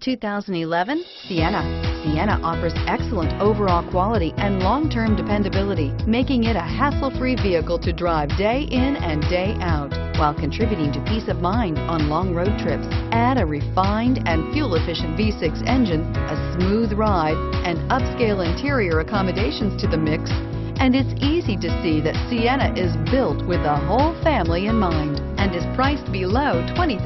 2011 Sienna. Sienna offers excellent overall quality and long-term dependability, making it a hassle-free vehicle to drive day in and day out, while contributing to peace of mind on long road trips. Add a refined and fuel-efficient V6 engine, a smooth ride, and upscale interior accommodations to the mix, and it's easy to see that Sienna is built with the whole family in mind and is priced below $20,000.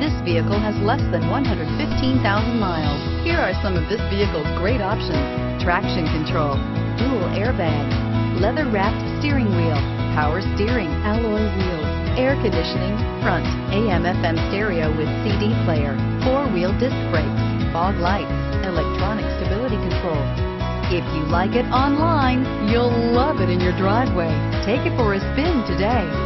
This vehicle has less than 115,000 miles. Here are some of this vehicle's great options. Traction control, dual airbags, leather-wrapped steering wheel, power steering, alloy wheels, air conditioning, front, AM-FM stereo with CD player, four-wheel disc brakes, fog lights, electronic stability control, if you like it online, you'll love it in your driveway. Take it for a spin today.